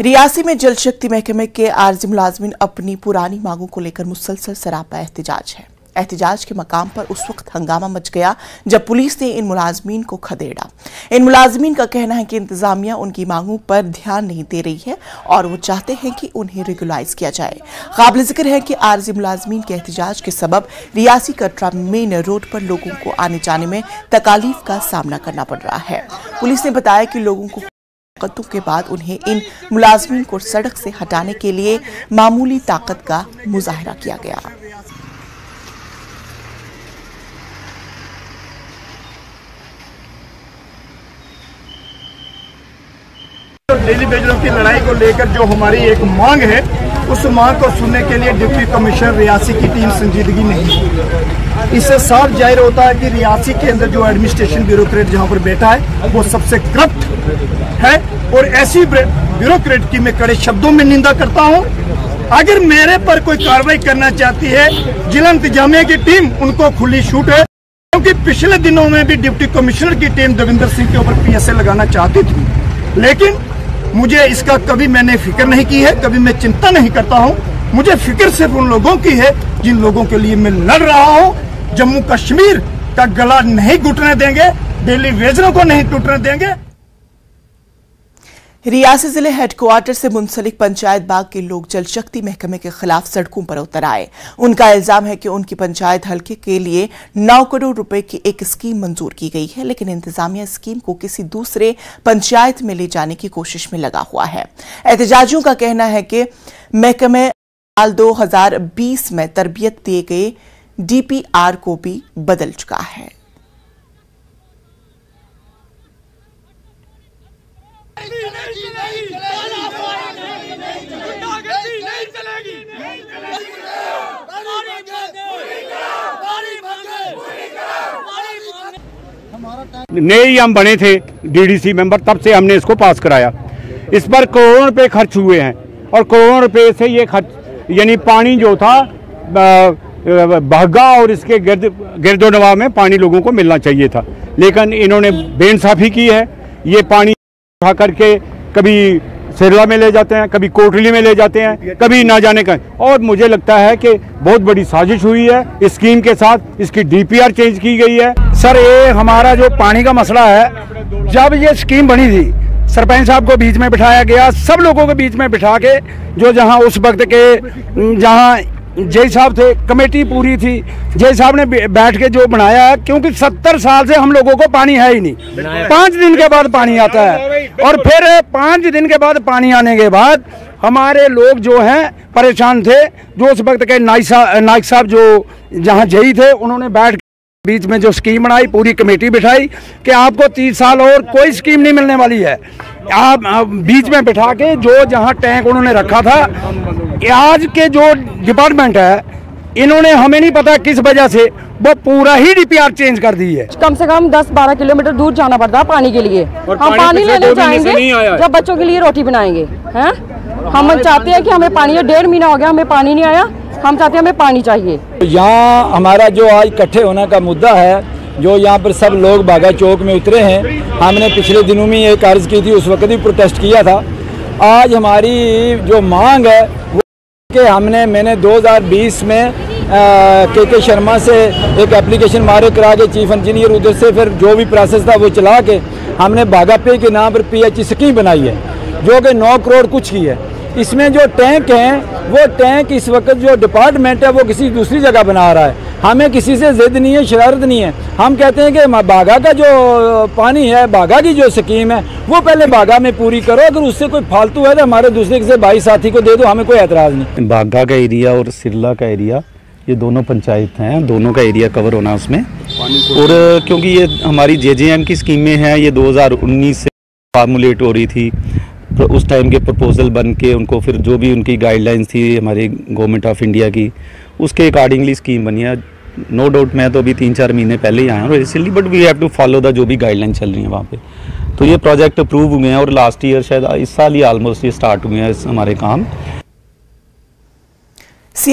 रियासी में जल शक्ति महकमे के आरजी मुलाजमिन अपनी पुरानी मांगों को लेकर मुसलसल सरापा एहतजाज है। एहतजाज के मकाम पर उस वक्त हंगामा मच गया जब पुलिस ने इन मुलाजमीन को खदेड़ा। इन मुलाजमीन का कहना है कि इंतजामिया उनकी मांगों पर ध्यान नहीं दे रही है और वो चाहते हैं कि उन्हें रेगुलाइज किया जाए। काबिल ज़िक्र है कि आरजी मुलाजमीन के एहतजाज के सबब रियासी कटरा मेन रोड पर लोगों को आने जाने में तकालीफ का सामना करना पड़ रहा है। पुलिस ने बताया कि लोगों को दिक्कतों के बाद उन्हें इन मुलाजमीन को सड़क से हटाने के लिए मामूली ताकत का मुजाहरा किया गया। डेली वेजरों की लड़ाई को लेकर जो हमारी एक मांग है, उस मांग को सुनने के लिए डिप्टी कमिश्नर रियासी की टीम संजीदगी नहीं। इससे साफ़ ज़ाहिर होता है कि रियासी के अंदर जो एडमिनिस्ट्रेशन ब्यूरोक्रेट जहाँ पर बैठा है, वो सबसे करप्ट है और ऐसी ब्यूरोक्रेट की मैं कड़े शब्दों में निंदा करता हूँ। अगर मेरे पर कोई कार्रवाई करना चाहती है, जिला इंतजामिया की टीम उनको खुली छूट है, क्योंकि पिछले दिनों में भी डिप्टी कमिश्नर की टीम देवेंद्र सिंह के ऊपर पीएसए लगाना चाहती थी। लेकिन मुझे इसका कभी मैंने फ़िक्र नहीं की है, कभी मैं चिंता नहीं करता हूँ। मुझे फ़िक्र सिर्फ़ उन लोगों की है जिन लोगों के लिए मैं लड़ रहा हूँ। जम्मू कश्मीर का गला नहीं घुटने देंगे डेली वेजरों को नहीं टूटने देंगे। रियासी ज़िले हेडक्वार्टर से मुंसलिक पंचायत बाग के लोग जल शक्ति महकमे के खिलाफ सड़कों पर उतर आए। उनका इल्ज़ाम है कि उनकी पंचायत हल्के के लिए नौ करोड़ रुपए की एक स्कीम मंजूर की गई है, लेकिन इंतजामिया स्कीम को किसी दूसरे पंचायत में ले जाने की कोशिश में लगा हुआ है। एहतजाजियों का कहना है कि महकमे साल 2020 में तरबियत दिए गए डीपीआर को भी बदल चुका है। नए ही हम बने थे डीडीसी मेंबर तब से हमने इसको पास कराया। इस पर करोड़ों रुपए खर्च हुए हैं और करोड़ों रुपए से ये खर्च यानी पानी जो था बहगा और इसके गिरद गिरदो नवा में पानी लोगों को मिलना चाहिए था। लेकिन इन्होंने बेइंसाफ़ी की है। ये पानी उठा करके कभी सिरला में ले जाते हैं, कभी कोटली में ले जाते हैं, कभी ना जाने का। और मुझे लगता है कि बहुत बड़ी साजिश हुई है इस स्कीम के साथ। इसकी डीपीआर चेंज की गई है। सर, ये हमारा जो पानी का मसला है, जब ये स्कीम बनी थी सरपंच साहब को बीच में बिठाया गया। सब लोगों को बीच में बिठा के जो जहाँ उस वक्त के जहाँ जय साहब थे कमेटी पूरी थी जय साहब ने बैठ के जो बनाया है क्योंकि सत्तर साल से हम लोगों को पानी है ही नहीं। पाँच दिन के बाद पानी आता है। और फिर पाँच दिन के बाद पानी आने के बाद हमारे लोग जो हैं परेशान थे जो उस वक्त के नाइक साहब नाइक साहब जो जहाँ जई थे उन्होंने बैठ बीच में जो स्कीम बनाई पूरी कमेटी बिठाई कि आपको तीस साल और कोई स्कीम नहीं मिलने वाली है। आप बीच में बिठा के जो जहाँ टैंक उन्होंने रखा था आज के जो डिपार्टमेंट है इन्होंने हमें नहीं पता किस वजह से वो पूरा ही डीपीआर चेंज कर दी है। कम से कम 10-12 किलोमीटर दूर जाना पड़ता है पानी के लिए। हम पानी, पानी लेने जाएँगे जब बच्चों के लिए रोटी बनाएँगे हैं? हम चाहते हैं कि हमें पानी डेढ़ महीना हो गया हमें पानी नहीं आया। हम चाहते हैं हमें पानी चाहिए। यहाँ हमारा जो आज इकट्ठे होने का मुद्दा है, जो यहाँ पर सब लोग बागा चौक में उतरे हैं, हमने पिछले दिनों में एक अर्ज़ की थी, उस वक्त भी प्रोटेस्ट किया था। आज हमारी जो मांग है, वो कि हमने, मैंने 2020 में के के शर्मा से एक एप्लीकेशन मारे करा के चीफ इंजीनियर उधर से फिर जो भी प्रोसेस था वो चला के, हमने बागा पे के नाम पर पीएचई स्कीम बनाई है, जो कि 9 करोड़ कुछ की है। इसमें जो टैंक हैं, वो टैंक इस वक्त जो डिपार्टमेंट है, वो किसी दूसरी जगह बना रहा है। हमें किसी से ज़िद नहीं है, शरारत नहीं है। हम कहते हैं कि बाघा का जो पानी है, बाघा की जो स्कीम है, वो पहले बाघा में पूरी करो। अगर उससे कोई फालतू है तो हमारे दूसरे किसी भाई साथी को दे दो, हमें कोई एतराज़ नहीं। बाघा का एरिया और सिरला का एरिया ये दोनों पंचायत हैं, दोनों का एरिया कवर होना उसमें। और, क्योंकि ये हमारी जेजेएम की स्कीमें हैं, ये 2019 से फार्मूलेट हो रही थी। उस टाइम के प्रपोज़ल बन के उनको फिर जो भी उनकी गाइडलाइंस थी हमारी गवर्नमेंट ऑफ़ इंडिया की, उसके अकॉर्डिंगली स्कीम बनी है। नो डाउट मैं तो अभी तीन चार महीने पहले ही आया हूँ recently but we have to follow the जो भी गाइडलाइन चल रही है वहाँ पे। तो ये प्रोजेक्ट अप्रूव हुए हैं और लास्ट ईयर शायद इस साल ही ऑलमोस्ट ये स्टार्ट हुए हैं हमारे काम।